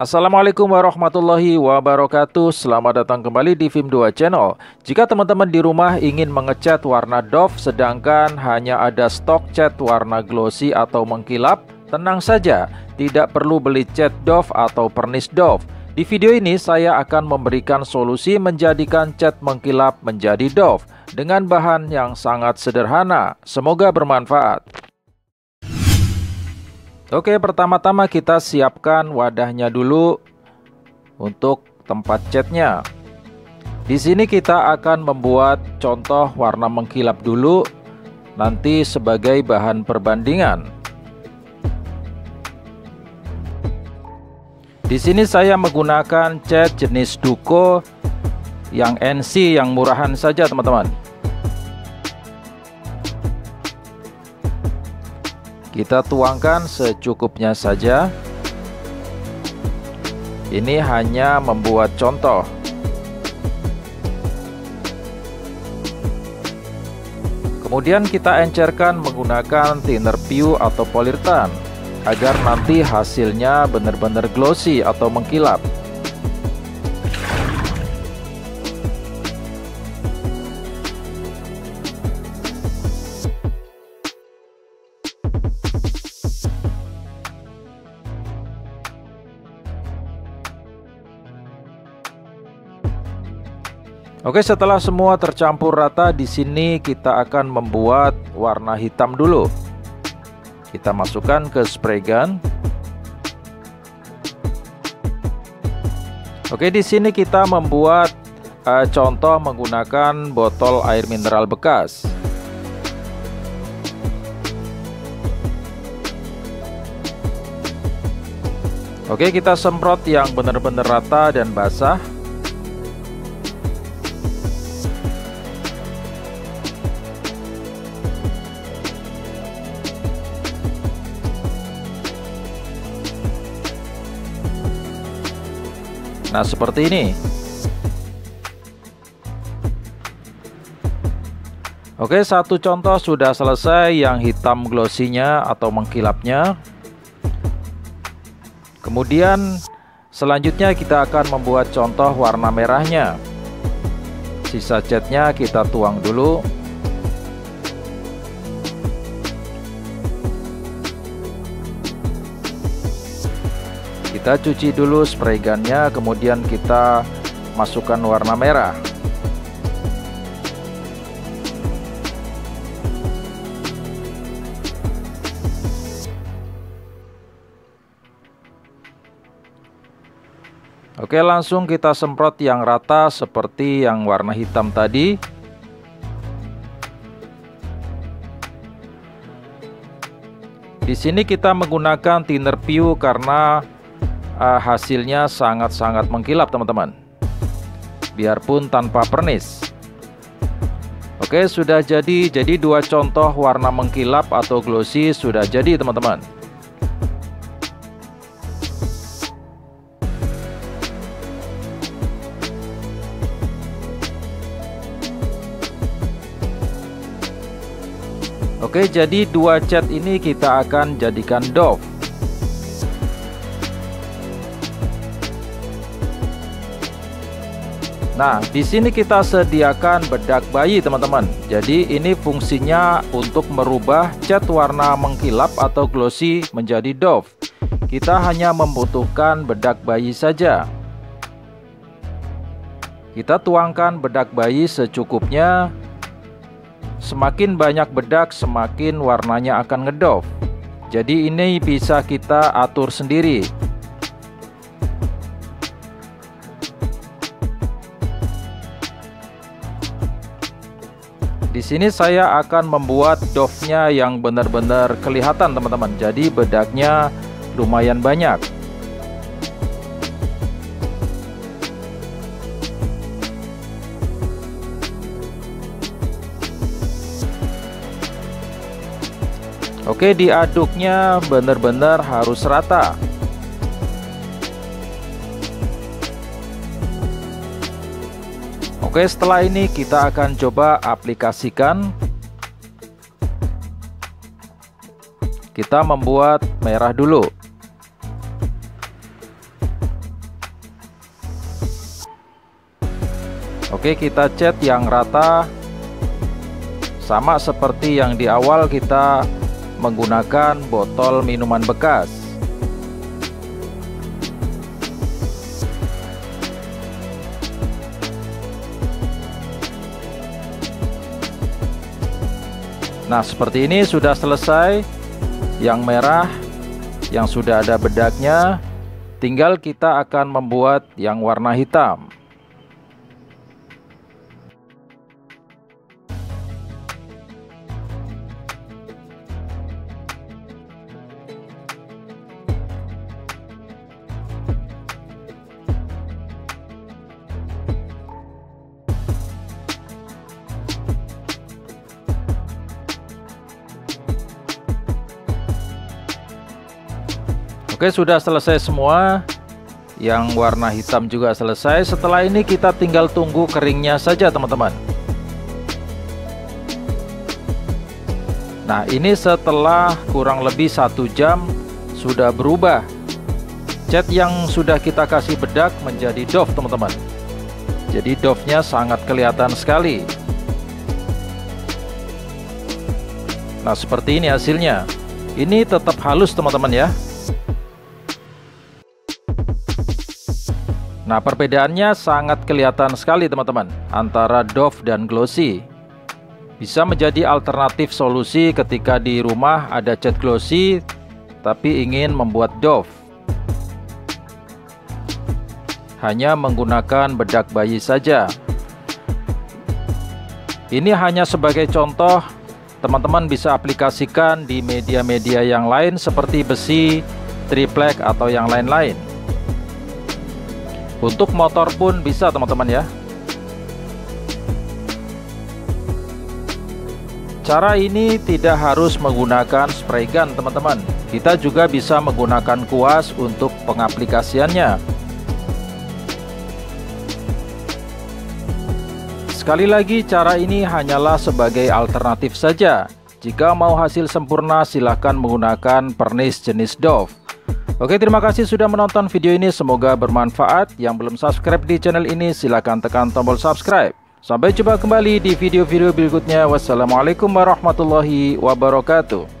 Assalamualaikum warahmatullahi wabarakatuh. Selamat datang kembali di Film 2 Channel. Jika teman-teman di rumah ingin mengecat warna doff Sedangkan hanya ada stok cat warna glossy atau mengkilap Tenang saja, tidak perlu beli cat doff atau pernis doff Di video ini saya akan memberikan solusi menjadikan cat mengkilap menjadi doff Dengan bahan yang sangat sederhana. Semoga bermanfaat Oke, pertama-tama kita siapkan wadahnya dulu untuk tempat catnya. Di sini kita akan membuat contoh warna mengkilap dulu, nanti sebagai bahan perbandingan. Di sini saya menggunakan cat jenis Duko yang NC yang murahan saja, teman-teman. Kita tuangkan secukupnya saja. Ini hanya membuat contoh. Kemudian kita encerkan menggunakan thinner view atau polirtan agar nanti hasilnya benar-benar glossy atau mengkilap. Oke, setelah semua tercampur rata di sini kita akan membuat warna hitam dulu. Kita masukkan ke spray gun. Oke, di sini kita membuat uh, contoh menggunakan botol air mineral bekas. Oke, kita semprot yang benar-benar rata dan basah. Nah seperti ini. Oke satu contoh sudah selesai yang hitam glossinya atau mengkilapnya. Kemudian selanjutnya kita akan membuat contoh warna merahnya. Sisa catnya kita tuang dulu Kita cuci dulu spray gunnya, kemudian kita masukkan warna merah. Oke langsung kita semprot yang rata seperti yang warna hitam tadi Di sini kita menggunakan thinner view karena uh, hasilnya sangat-sangat mengkilap teman-teman. Biarpun tanpa pernis. Oke sudah jadi. Jadi dua contoh warna mengkilap atau glossy sudah jadi teman-teman. Oke jadi dua cat ini kita akan jadikan dove Nah, di sini kita sediakan bedak bayi, teman-teman. Jadi, ini fungsinya untuk merubah cat warna mengkilap atau glossy menjadi doff. Kita hanya membutuhkan bedak bayi saja. Kita tuangkan bedak bayi secukupnya. Semakin banyak bedak, semakin warnanya akan ngedoff. Jadi, ini bisa kita atur sendiri. Di sini saya akan membuat dove-nya yang benar-benar kelihatan teman-teman. Jadi bedaknya lumayan banyak. Oke, diaduknya benar-benar harus rata. Oke setelah ini kita akan coba aplikasikan. Kita membuat merah dulu. Oke kita cat yang rata. Sama seperti yang di awal kita menggunakan botol minuman bekas. Nah seperti ini sudah selesai. Yang merah Yang sudah ada bedaknya Tinggal kita akan membuat yang warna hitam Oke sudah selesai semua. Yang warna hitam juga selesai. Setelah ini kita tinggal tunggu keringnya saja teman-teman. Nah ini setelah kurang lebih satu jam Sudah berubah. Cat yang sudah kita kasih bedak menjadi doff teman-teman. Jadi doffnya sangat kelihatan sekali. Nah seperti ini hasilnya. Ini tetap halus teman-teman ya Nah perbedaannya sangat kelihatan sekali teman-teman Antara Dove dan Glossy. Bisa menjadi alternatif solusi ketika di rumah ada cat Glossy Tapi ingin membuat Dove. Hanya menggunakan bedak bayi saja. Ini hanya sebagai contoh Teman-teman bisa aplikasikan di media-media yang lain seperti besi, triplek atau yang lain-lain untuk motor pun bisa teman-teman ya. Cara ini tidak harus menggunakan spray gun teman-teman. Kita juga bisa menggunakan kuas untuk pengaplikasiannya. Sekali lagi cara ini hanyalah sebagai alternatif saja. Jika mau hasil sempurna silahkan menggunakan pernis jenis Dove Oke terima kasih sudah menonton video ini. Semoga bermanfaat. Yang belum subscribe di channel ini silahkan tekan tombol subscribe. Sampai jumpa kembali di video-video berikutnya. Wassalamualaikum warahmatullahi wabarakatuh